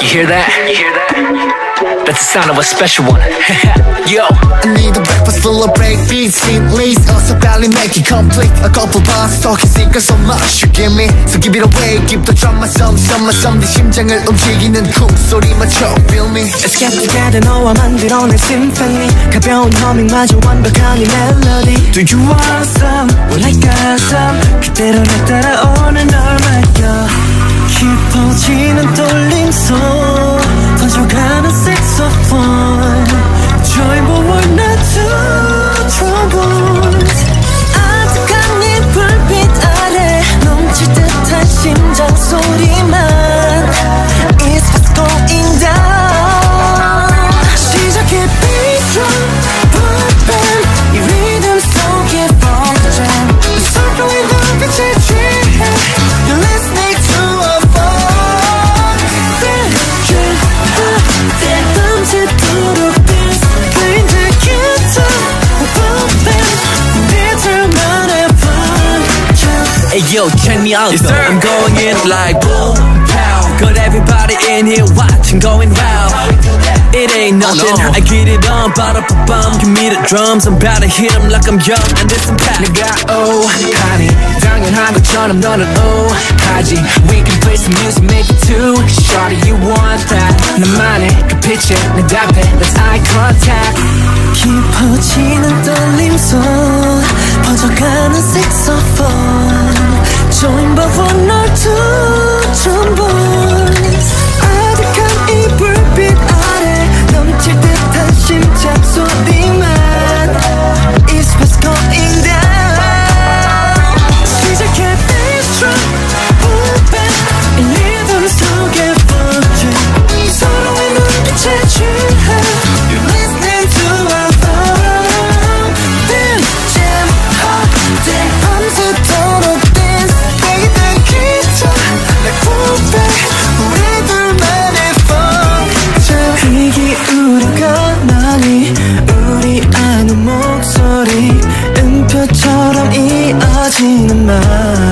You hear that? You hear that? That's the sound of a special one. Yo. I need a breakfast full of breakbeats, sweet leads Also barely make it complete A couple bars talking secret so much you give me So give it away, keep the drama some, some, some 네 심장을 움직이는 쿵 소리 맞춰 feel me Let's get together 너와 만들어낸 symphony 가벼운 허밍마저 완벽한 이 멜로디 Do you want some? Well I got some 그대로 날 따라오 So. yo, check me out Yes, though. sir. I'm going in like boom, pow. Got everybody in here watching, going wow. It ain't nothing. no. I get it on, ba da ba bum. Give me the drums. I'm about to hit 'em like I'm young and this some pack. 내가 oh 하니 당연한 것처럼 너는 oh 하지. We can play some music, make it too. Shorty, you want that? 나만의 그 빛에 내 답해. Let's eye contact. 깊어지는 떨림 속 퍼져가는 색소폰 Join but one 지는 말